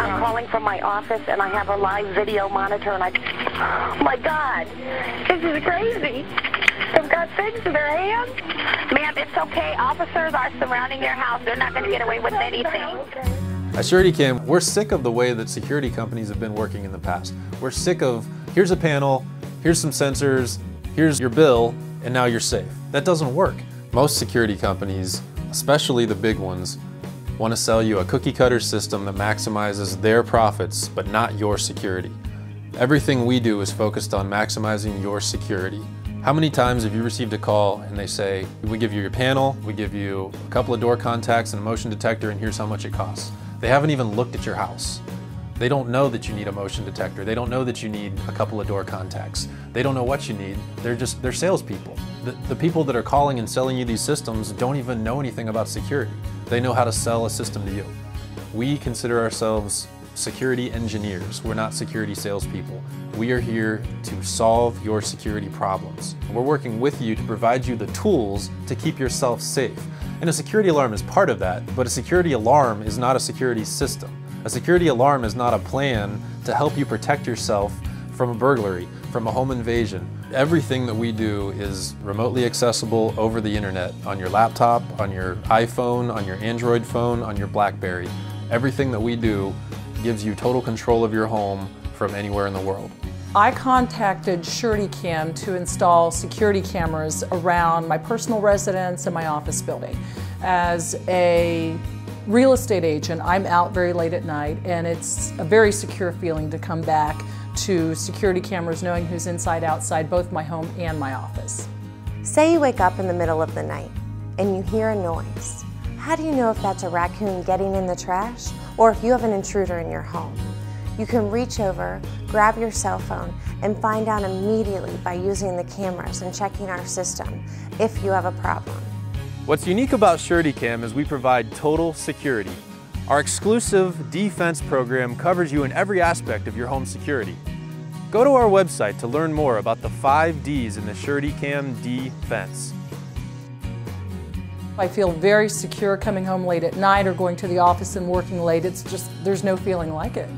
I'm calling from my office and I have a live video monitor and I, oh my God, this is crazy. They've got things in their hands. Ma'am, it's okay. Officers are surrounding your house. They're not going to get away with anything. At SuretyCam, we're sick of the way that security companies have been working in the past. We're sick of, here's a panel, here's some sensors, here's your bill, and now you're safe. That doesn't work. Most security companies, especially the big ones, want to sell you a cookie cutter system that maximizes their profits, but not your security. Everything we do is focused on maximizing your security. How many times have you received a call and they say, we give you your panel, we give you a couple of door contacts and a motion detector and here's how much it costs. They haven't even looked at your house. They don't know that you need a motion detector. They don't know that you need a couple of door contacts. They don't know what you need. They're just, they're salespeople. The, the people that are calling and selling you these systems don't even know anything about security. They know how to sell a system to you. We consider ourselves security engineers. We're not security salespeople. We are here to solve your security problems. We're working with you to provide you the tools to keep yourself safe. And a security alarm is part of that, but a security alarm is not a security system. A security alarm is not a plan to help you protect yourself from a burglary, from a home invasion. Everything that we do is remotely accessible over the internet, on your laptop, on your iPhone, on your Android phone, on your Blackberry. Everything that we do gives you total control of your home from anywhere in the world. I contacted SuretyCam to install security cameras around my personal residence and my office building. As a real estate agent, I'm out very late at night and it's a very secure feeling to come back to security cameras knowing who's inside, outside, both my home and my office. Say you wake up in the middle of the night and you hear a noise. How do you know if that's a raccoon getting in the trash or if you have an intruder in your home? You can reach over, grab your cell phone, and find out immediately by using the cameras and checking our system if you have a problem. What's unique about SuretyCam is we provide total security. Our exclusive D Fence program covers you in every aspect of your home security. Go to our website to learn more about the five Ds in the SuretyCam defense. I feel very secure coming home late at night or going to the office and working late. It's just, there's no feeling like it.